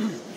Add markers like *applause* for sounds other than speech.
Mm-hmm. *clears throat*